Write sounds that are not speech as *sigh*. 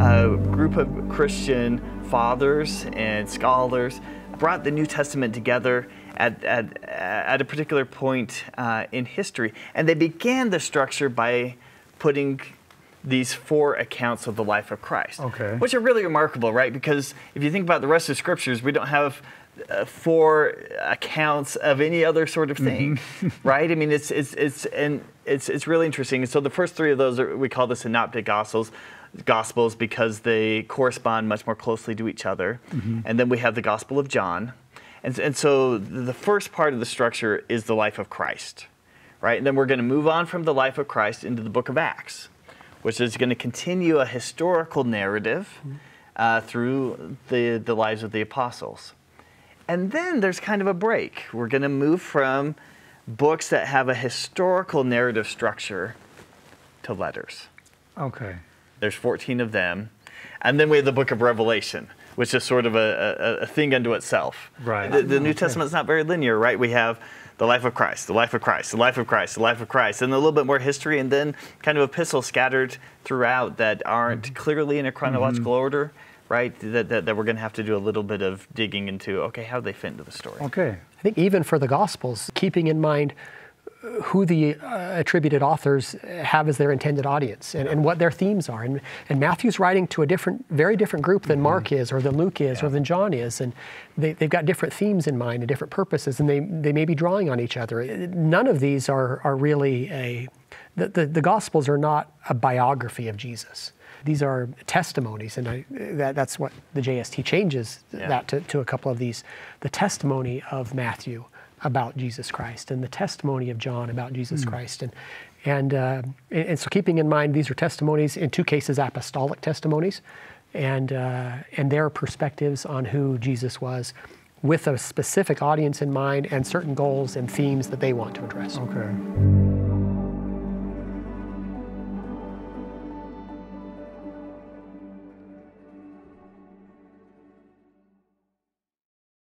a group of Christian fathers and scholars brought the New Testament together at, at, at a particular point uh, in history. And they began the structure by putting these four accounts of the life of Christ. Okay. Which are really remarkable, right? Because if you think about the rest of the scriptures, we don't have four accounts of any other sort of thing, Mm-hmm. *laughs* right? I mean, it's it's it's and it's it's really interesting. And so the first three of those are we call the synoptic gospels, gospels because they correspond much more closely to each other. Mm-hmm. And then we have the Gospel of John, and and so the first part of the structure is the life of Christ, right? And then we're going to move on from the life of Christ into the book of Acts, which is going to continue a historical narrative uh, through the the lives of the apostles. And then there's kind of a break. We're going to move from books that have a historical narrative structure to letters. Okay. There's 14 of them. And then we have the book of Revelation, which is sort of a, a, a thing unto itself. Right. The, the New Testament's not very linear, right? We have the life of Christ, the life of Christ, the life of Christ, the life of Christ, and a little bit more history, and then kind of epistles scattered throughout that aren't mm-hmm. clearly in a chronological mm-hmm. order, right? That, that, that we're going to have to do a little bit of digging into, okay, how do they fit into the story? Okay. I think even for the Gospels, keeping in mind uh, who the uh, attributed authors have as their intended audience and, and what their themes are. And, and Matthew's writing to a different, very different group than Mark is, or than Luke is, or than John is. And they, they've got different themes in mind and different purposes, and they, they may be drawing on each other. None of these are, are really a, the, the, the Gospels are not a biography of Jesus. These are testimonies, and I, that, that's what the JST changes Yeah. that to, to a couple of these. The testimony of Matthew about Jesus Christ, and the testimony of John about Jesus Christ, and and, uh, and and so keeping in mind these are testimonies in two cases apostolic testimonies, and uh, and their perspectives on who Jesus was, with a specific audience in mind and certain goals and themes that they want to address. Okay.